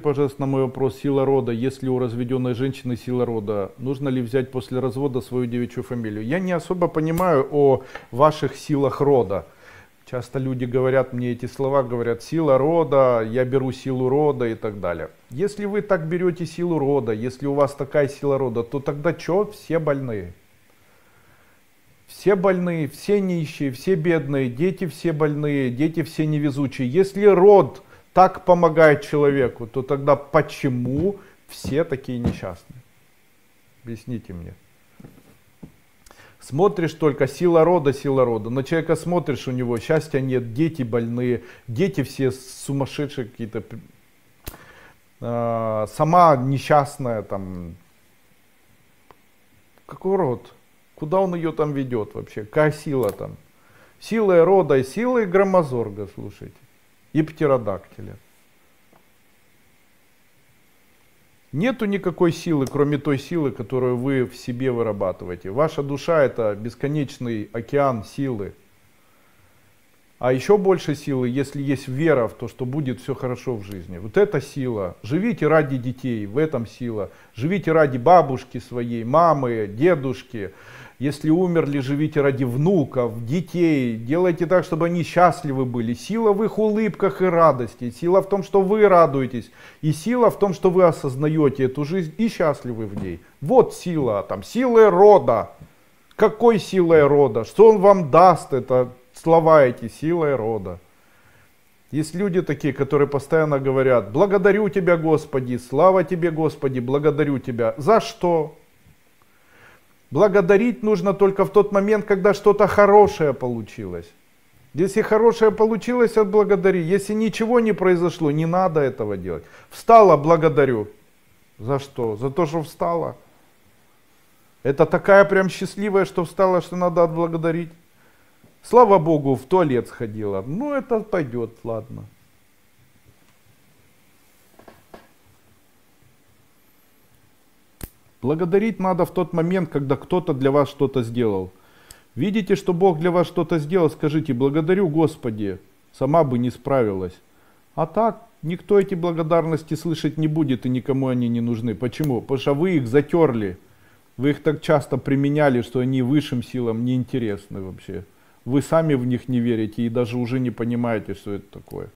пожалуйста, на мой вопрос, сила рода, если у разведенной женщины сила рода, нужно ли взять после развода свою девичью фамилию? Я не особо понимаю о ваших силах рода. Часто люди говорят мне эти слова, говорят, сила рода, я беру силу рода и так далее. Если вы так берете силу рода, если у вас такая сила рода, то тогда что, все больные? Все больные, все нищие, все бедные, дети все больные, дети все невезучие. Если род так помогает человеку, то тогда почему все такие несчастные? Объясните мне. Смотришь только сила рода, сила рода. На человека смотришь, у него счастья нет, дети больные, дети все сумасшедшие какие-то. А, сама несчастная там. Какой род? Куда он ее там ведет вообще? Какая сила там? Силой рода и громозорга, слушайте и птеродактиля. Нету никакой силы, кроме той силы, которую вы в себе вырабатываете. Ваша душа это бесконечный океан силы. А еще больше силы, если есть вера в то, что будет все хорошо в жизни. Вот это сила. Живите ради детей, в этом сила. Живите ради бабушки своей, мамы, дедушки. Если умерли, живите ради внуков, детей. Делайте так, чтобы они счастливы были. Сила в их улыбках и радости. Сила в том, что вы радуетесь. И сила в том, что вы осознаете эту жизнь и счастливы в ней. Вот сила. Там, силой рода. Какой силой рода? Что он вам даст? Это слова эти, силой рода. Есть люди такие, которые постоянно говорят, благодарю тебя, Господи, слава тебе, Господи, благодарю тебя. За что? Благодарить нужно только в тот момент, когда что-то хорошее получилось. Если хорошее получилось, отблагодари. Если ничего не произошло, не надо этого делать. Встала, благодарю. За что? За то, что встала. Это такая прям счастливая, что встала, что надо отблагодарить. Слава Богу, в туалет сходила. Ну, это пойдет, ладно. Благодарить надо в тот момент, когда кто-то для вас что-то сделал. Видите, что Бог для вас что-то сделал, скажите, благодарю Господи, сама бы не справилась. А так, никто эти благодарности слышать не будет и никому они не нужны. Почему? Потому что вы их затерли. Вы их так часто применяли, что они высшим силам не интересны вообще. Вы сами в них не верите и даже уже не понимаете, что это такое.